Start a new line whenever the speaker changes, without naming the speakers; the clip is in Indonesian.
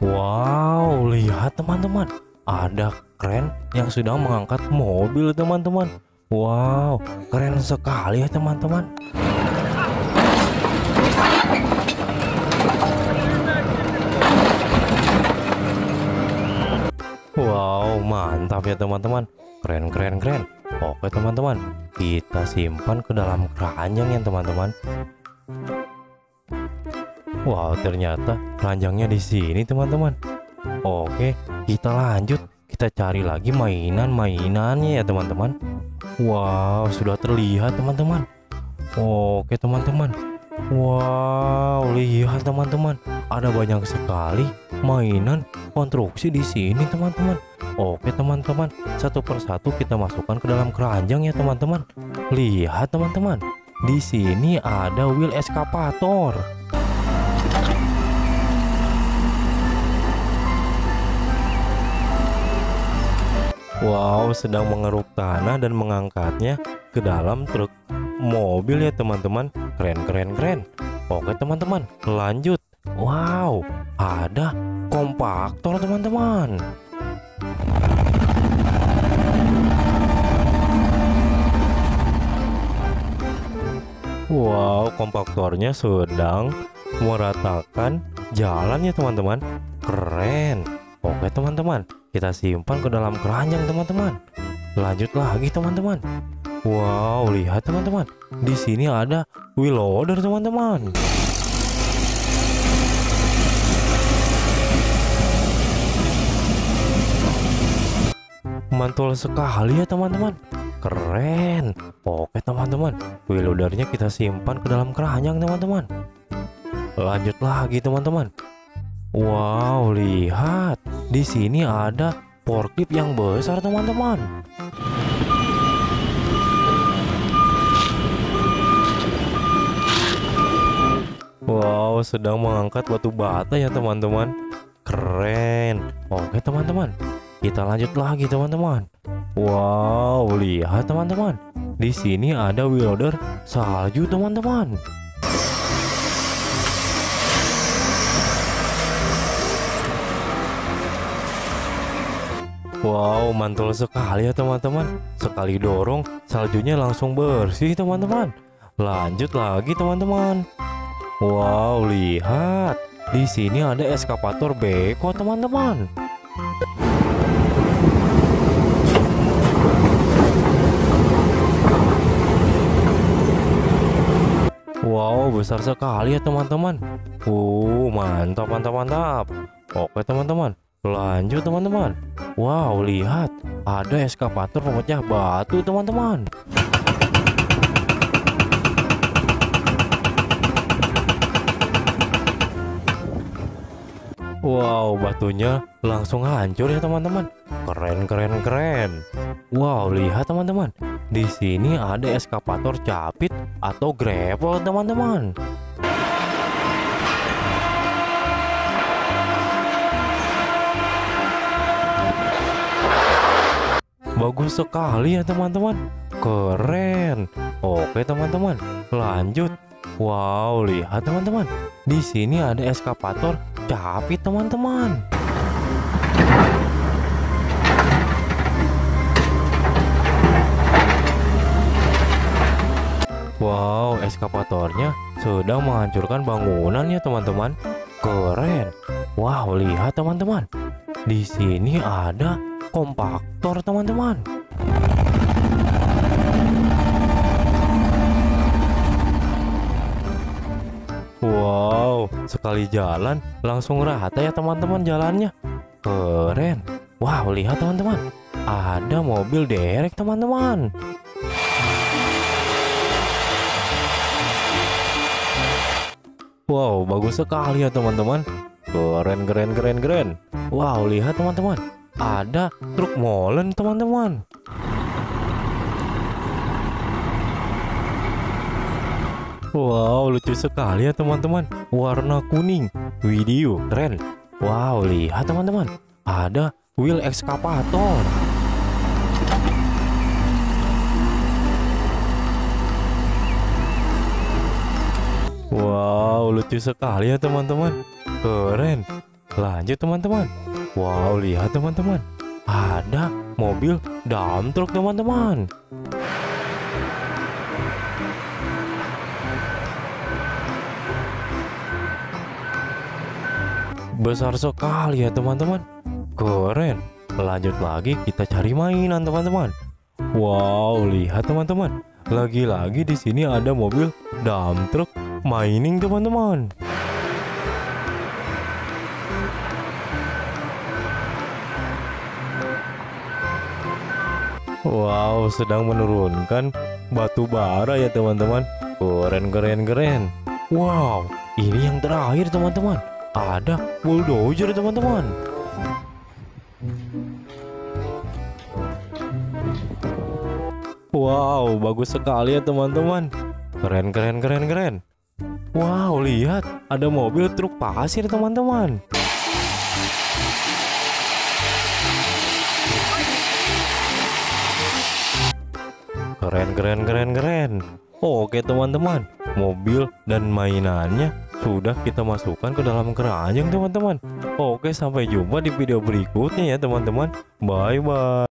Wow, lihat teman-teman. Ada kren yang sedang mengangkat mobil teman-teman. Wow, keren sekali ya teman-teman. Wow, mantap ya teman-teman. Keren, keren, keren. Oke teman-teman, kita simpan ke dalam keranjang ya teman-teman. Wow, ternyata keranjangnya di sini teman-teman. Oke, kita lanjut. Kita cari lagi mainan-mainannya ya teman-teman. Wow, sudah terlihat teman-teman. Oke teman-teman. Wow, lihat teman-teman. Ada banyak sekali mainan konstruksi di sini teman-teman. Oke teman-teman, satu persatu kita masukkan ke dalam keranjang ya teman-teman. Lihat teman-teman, di sini ada wheel eskavator. Wow, sedang mengeruk tanah dan mengangkatnya ke dalam truk mobil ya teman-teman. Keren, keren, keren. Oke teman-teman, lanjut. Wow, ada kompaktor teman-teman. Wow, kompaktornya sedang meratakan jalan ya teman-teman. Keren. Oke teman-teman, kita simpan ke dalam keranjang teman-teman. Lanjut lagi teman-teman. Wow, lihat teman-teman. Di sini ada wheel loader teman-teman. Mantul sekali ya teman-teman. Keren. Oke teman-teman, wheel loadernya kita simpan ke dalam keranjang teman-teman. Lanjut lagi teman-teman. Wow, lihat. Di sini ada forklift yang besar teman-teman. Wow, sedang mengangkat batu bata ya teman-teman. Keren. Oke teman-teman, kita lanjut lagi teman-teman. Wow, lihat teman-teman. Di sini ada loader salju teman-teman. Wow, mantul sekali ya teman-teman. Sekali dorong, saljunya langsung bersih teman-teman. Lanjut lagi teman-teman. Wow, lihat. Di sini ada eskavator beko teman-teman. Wow, besar sekali ya teman-teman. Uh, mantap, mantap, mantap. Oke teman-teman, lanjut teman-teman. Wow, lihat, ada eskavator pemecah batu teman-teman. Wow, batunya langsung hancur ya teman-teman. Keren, keren, keren. Wow, lihat teman-teman. Di sini ada eskavator capit atau gravel teman-teman. Bagus sekali ya teman-teman. Keren. Oke teman-teman, lanjut. Wow, lihat teman-teman. Di sini ada eskavator capit teman-teman. Wow, eskavatornya sedang menghancurkan bangunan ya teman-teman. Keren. Wow, lihat teman-teman. Di sini ada kompaktor teman-teman. Wow, sekali jalan langsung rata ya teman-teman jalannya. Keren. Wow, lihat teman-teman. Ada mobil derek teman-teman. Wow, bagus sekali ya teman-teman. Keren, keren, keren, keren. Wow, lihat teman-teman. Ada truk molen teman-teman. Wow, lucu sekali ya teman-teman. Warna kuning. Video keren. Wow, lihat teman-teman. Ada wheel ekskavator. Wow, lucu sekali ya teman-teman. Keren. lanjut teman-teman. Wow, lihat teman-teman. Ada mobil dump truck teman-teman. Besar sekali ya teman-teman. Keren. Lanjut lagi kita cari mainan teman-teman. Wow, lihat teman-teman. Lagi-lagi di sini ada mobil dump truck mining teman-teman. Wow, sedang menurunkan batu bara ya teman-teman. Keren, keren, keren. Wow, ini yang terakhir teman-teman. Ada bulldozer teman-teman. Wow, bagus sekali ya teman-teman. Keren, keren, keren, keren. Wow, lihat ada mobil truk pasir teman-teman. Keren, keren, keren, keren. Oke teman-teman, mobil dan mainannya sudah kita masukkan ke dalam keranjang teman-teman. Oke, sampai jumpa di video berikutnya ya teman-teman. Bye bye.